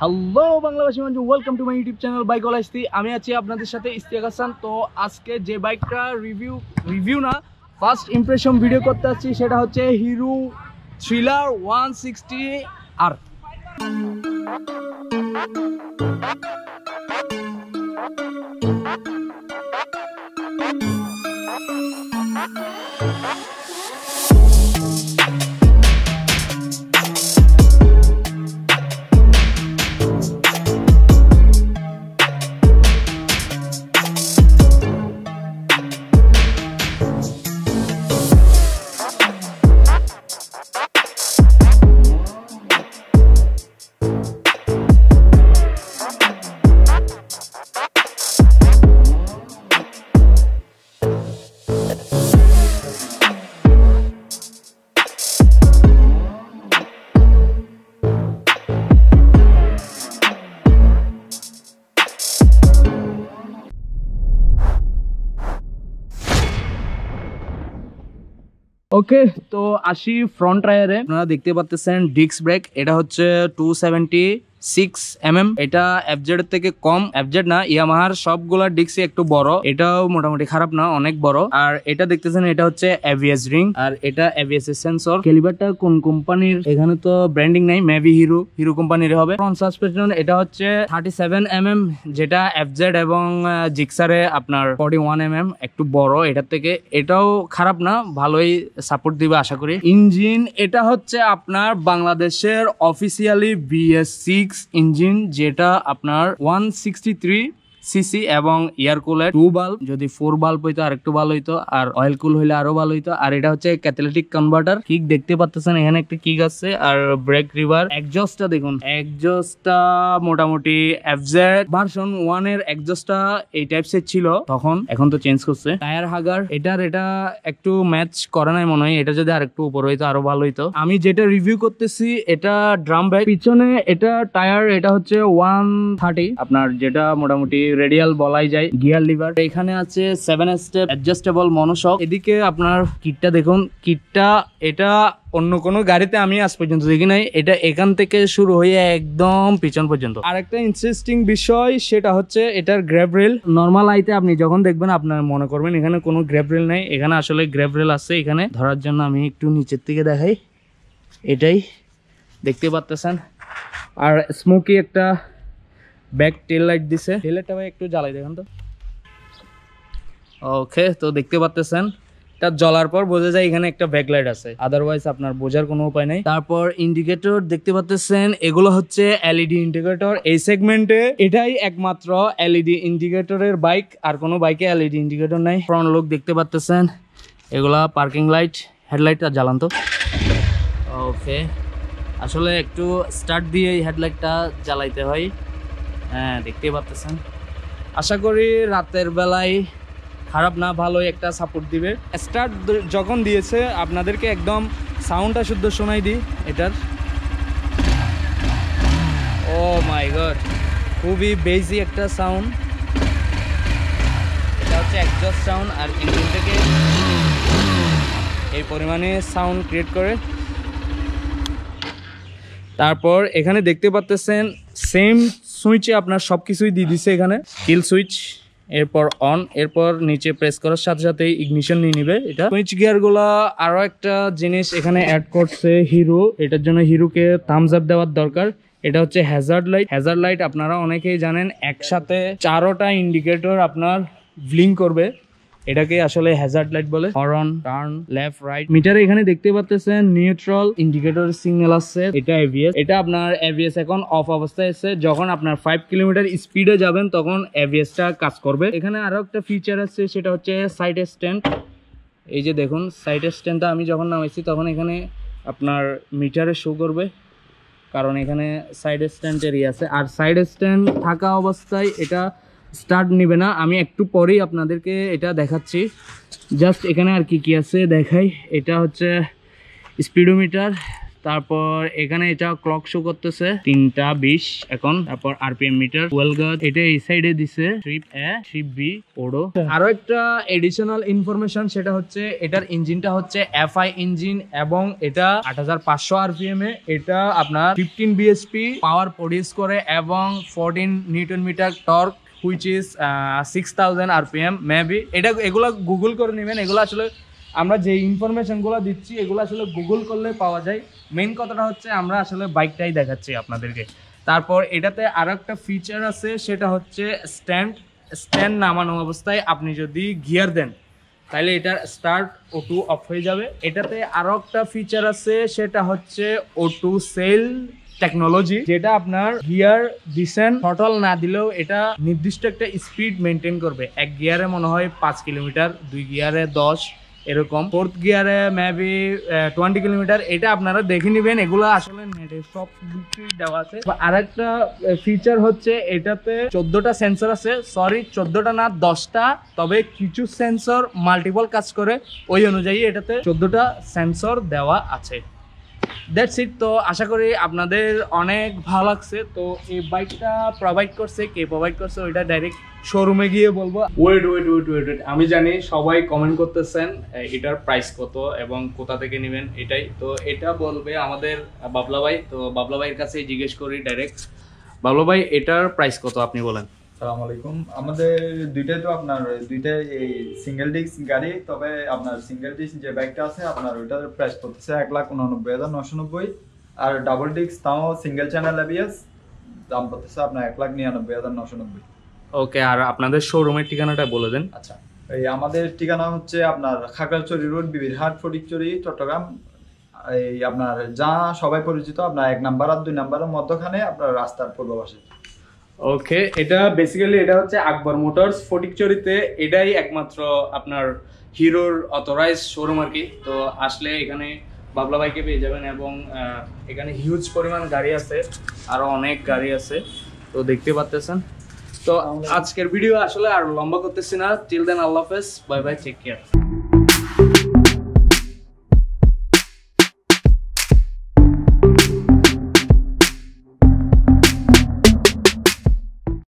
Hello বাংলাভাষী মানুষ welcome to my YouTube channel bike অলাইস্তি আমি আছি আপনাদের সাথে ইস্তিয়াক হাসান। তো আজকে যে বাইকটা রিভিউ রিভিউ না ফার্স্ট ইমপ্রেশন ভিডিও করতে আসছি, সেটা হচ্ছে Hero thriller one sixty R okay তো আসি ফ্রন্ট টায়ারে আপনারা দেখতে পাচ্ছেন ডিস্ক ব্রেক এটা হচ্ছে two seventy six M M এটা এর থেকে কম। এফজেড না ইয়ামাহার সবগুলা ডিস্ক একটু বড়। এটাও মোটামুটি খারাপ না, অনেক বড়। আর এটা দেখতেছেন, এটা হচ্ছে এভিএস রিং আর এটা এর সেন্সর ক্যালিবারটা কোন কোম্পানির? এখানে তো ব্র্যান্ডিং নাই মেবি হিরো হিরো কোম্পানির হবে। ফ্রন্ট সাসপেনশন এটা হচ্ছে থার্টি সেভেন এম এম যেটা এফজেড এবং জিক্সারে আপনার ফর্টি ওয়ান এম এম একটু বড়। এটার থেকে এটাও খারাপ না, ভালোই সাপোর্ট দিবে, আশা করি। ইঞ্জিন এটা হচ্ছে আপনার বাংলাদেশের অফিসিয়ালি বিএস সিক্স ইঞ্জিন যেটা আপনার ওয়ান সিক্সটি থ্রি সিসি এবং এয়ার কুলার। টু বাল্ব, যদি ফোর বাল্ব হইতো আর একটু ভালো হইতো, আর অয়েল কুল হইলে আরও ভালো হইতো। আর এটা হচ্ছে ক্যাথলেটিক কনভার্টার কিক দেখতে পাচ্ছেন এখানে একটা কিক আছে, আর ব্রেক রিভার এক্সজস্টটা দেখুন এক্সজস্টটা মোটামুটি এফজেড ভার্সন ওয়ানের এক্সজস্টটা এই টাইপসের ছিল, তখন, এখন তো চেঞ্জ করছে। টায়ার হাগার এটার এটা একটু ম্যাচ করে নাই মনে হয়, এটা যদি আর একটু উপর হইতো, আরও ভালো হইতো। আমি যেটা রিভিউ করতেছি, এটা ড্রাম ব্যাগ পিছনে এটা টায়ার এটা হচ্ছে ওয়ান থার্টি আপনার যেটা মোটামুটি রেডিয়াল বলাই যায় গিয়ার লিভার এখানে আছে সেভেন স্টেপ অ্যাডজাস্টেবল মনোশক এদিকে আপনার কিটটা দেখুন। কিটটা এটা অন্য কোনো গাড়িতে আমি আজ পর্যন্ত দেখি নাই। এটা এখান থেকে শুরু হয়ে একদম পিছন পর্যন্ত। আর একটা ইন্টারেস্টিং বিষয়, সেটা হচ্ছে এটার গ্র্যাব রেল নর্মাল আইতে আপনি যখন দেখবেন, আপনার মনে করবেন, এখানে কোনো গ্র্যাব রেল নাই। এখানে আসলে গ্র্যাব রেল আছে এখানে। ধরার জন্য আমি একটু নিচের থেকে দেখাই। এটাই, দেখতে পাচ্তেছেন। আর স্মোকি একটা ব্যাক টেল লাইট দিছে। টেল লাইটটা ভাই একটু জ্বালাই দেখেন তো। ওকে তো দেখতে পাচ্তেছেন এটা জ্বলার পর বোঝা যায় এখানে একটা ব্যাকলাইট আছে। আদারওয়াইজ আপনার বোঝার কোনো উপায় নাই। তারপর ইন্ডিকেটর দেখতে পাচ্তেছেন এগুলো হচ্ছে এলইডি ইন্ডিকেটর এই সেগমেন্টে এটাই একমাত্র এলইডি ইন্ডিকেটরের বাইক আর কোনো বাইকে এলইডি ইন্ডিকেটর নাই। ফ্রন্ট লুক দেখতে পাচ্তেছেন এগুলা পার্কিং লাইট হেডলাইটটা জ্বালান তো। ওকে আসলে একটু স্টার্ট দিয়ে এই হেডলাইটটা জ্বালাইতে হয়। হ্যাঁ দেখতেই পাচ্তেছেন আশা করি রাতের বেলায় খারাপ না, ভালোই একটা সাপোর্ট দিবে। স্টার্ট যখন দিয়েছে, আপনাদেরকে একদম সাউন্ডটা শুদ্ধ শোনাই দিই, এটার। ও মাই গড খুবই বেজি একটা সাউন্ড এটা হচ্ছে একজস্ট সাউন্ড আর ইঞ্জিন থেকে এই পরিমাণে সাউন্ড ক্রিয়েট করে। তারপর এখানে দেখতে পাচ্তেছেন সেম সুইচে আপনার সব কিছুই দিয়ে দিছে এখানে। কিল সুইচ এরপর অন এরপর নিচে প্রেস করার সাথে সাথে ইগনিশন নিয়ে নিবে এটা। সুইচ গিয়ারগুলা আরও একটা জিনিস এখানে অ্যাড করছে হিরো এটার জন্য হিরোকে থামস আপ দেওয়ার দরকার। এটা হচ্ছে হ্যাজার্ড লাইট হ্যাজার্ড লাইট আপনারা অনেকেই জানেন, একসাথে চারোটা ইন্ডিকেটর আপনার ব্লিং করবে। এটাকে আসলে হ্যাজার্ড লাইট বলে। হরন টার্ন লেফট রাইট মিটারে এখানে দেখতে পাচ্ছেন নিউট্রাল ইন্ডিকেটর সিগন্যাল আছে। এটা এভিএস এটা আপনার এভিএস এখন অফ অবস্থায় আছে। যখন আপনার ফাইভ কিলোমিটার স্পিডে যাবেন, তখন এভিএসটা কাজ করবে। এখানে আরও একটা ফিচার আছে, সেটা হচ্ছে সাইড স্ট্যান্ড এই যে দেখুন সাইড স্ট্যান্ডটা আমি যখন নামাইছি, তখন এখানে আপনার মিটারে শো করবে। কারণ এখানে সাইড স্ট্যান্ডের ইয়ে আছে। আর সাইড স্ট্যান্ড থাকা অবস্থায় এটা স্টার্ট নিবে না। আমি একটু পরেই আপনাদেরকে এটা দেখাচ্ছি। জাস্ট এখানে আর কি কি আছে দেখাই। এটা হচ্ছে স্পিডোমিটার, তারপর এখানে এটা ক্লক শো করতেছে, তিনটা বিশ এখন, তারপর আরপিএম মিটার গার্ড, এটা এই সাইডে দিছে, trip A, trip B odo আরও একটা এডিশনাল ইনফরমেশন সেটা হচ্ছে এটার ইঞ্জিনটা হচ্ছে এফআই ইঞ্জিন এবং এটা আট হাজার পাঁচশো আরপিএম এ। এটা আপনার ফিফটিন বিএসপি পাওয়ার প্রডিউস করে এবং fourteen newton meter torque which is six thousand RPM maybe এটা এগুলো গুগল করে নেবেন। এগুলো আসলে আমরা যে ইনফরমেশনগুলো দিচ্ছি, এগুলো আসলে গুগল করলে পাওয়া যায়। মেন কথাটা হচ্ছে আমরা আসলে বাইকটাই দেখাচ্ছি আপনাদেরকে। তারপর এটাতে আরও একটা ফিচার আছে, সেটা হচ্ছে স্ট্যান্ড স্ট্যান্ড নামানো অবস্থায় আপনি যদি গিয়ার দেন তাহলে এটার স্টার্ট ও টু অফ হয়ে যাবে। এটাতে আরও একটা ফিচার আছে, সেটা হচ্ছে ও টু সেল টেকনোলজি যেটা আপনার গিয়ার দিছেন থটল না দিলেও এটা নির্দিষ্ট একটা স্পিড মেনটেন করবে। এক গিয়ারে মনে হয় পাঁচ কিলোমিটার, দুই গিয়ারে দশ, এরকম। ফোর্থ গিয়ারে মেবি টোয়েন্টি কিলোমিটার, এটা আপনারা দেখে নেবেন। এগুলো আসলে নেটে সব কিছুই দেওয়া আছে। আর একটা ফিচার হচ্ছে এটাতে চোদ্দটা সেন্সর আছে। সরি চোদ্দটা না, দশটা। তবে কিছু সেন্সর মাল্টিপল কাজ করে। ওই অনুযায়ী এটাতে চোদ্দটা সেন্সর দেওয়া আছে। দ্যাটস ইট তো আশা করি আপনাদের অনেক ভালো লাগছে। তো এই বাইকটা প্রোভাইড করছে, কে প্রোভাইড করছে ওইটা ডাইরেক্ট শোরুমে গিয়ে বলব। Wait wait wait wait wait আমি জানি সবাই কমেন্ট করতেছেন এটার প্রাইস কত এবং কোথা থেকে নেবেন এটাই। তো এটা বলবে আমাদের বাবলা ভাই তো বাবলা ভাইয়ের কাছে জিজ্ঞেস করি ডাইরেক্ট বাবলা ভাই এটার প্রাইস কত আপনি বলেন? সালাম আলাইকুম আমাদের দুইটাই তো আপনার দুইটাই এই সিঙ্গেল ডিস্ক গাড়ি তবে আপনার সিঙ্গেল ডিস্ক যে বাইকটা আছে আপনার ওইটার প্রাইস পড়তেছে এক লাখ উননব্বই হাজার নশো নব্বই। আর ডাবল ডিস্ক তাও সিঙ্গেল চ্যানেল এবিএস দাম পড়তেছে আপনার এক লাখ নিরানব্বই হাজার নশো নব্বই। ওকে আর আপনাদের শোরুমের ঠিকানাটা বলে দেন। আচ্ছা এই আমাদের ঠিকানা হচ্ছে আপনার খাগড়াছড়ি রোড বিবিরহাট ফটিকচুরি চট্টগ্রাম। এই আপনার যা সবাই পরিচিত আপনার এক নাম্বার আর দুই নাম্বারের মধ্যখানে আপনার রাস্তার পূর্ব পাশে ওকে এটা বেসিক্যালি এটা হচ্ছে আকবর মোটরস। ফটিকচুরিতে এটাই একমাত্র আপনার হিরোর অথরাইজ শোরুম আর কি। তো আসলে এখানে বাবলা বাইকে পেয়ে যাবেন এবং এখানে হিউজ পরিমাণ গাড়ি আছে আরও অনেক গাড়ি আছে। তো দেখতে পাচ্তেছেন তো আজকের ভিডিও আসলে আর লম্বা করতেছি না। টিল দেন আল্লাহ হাফেজ। Bye bye take care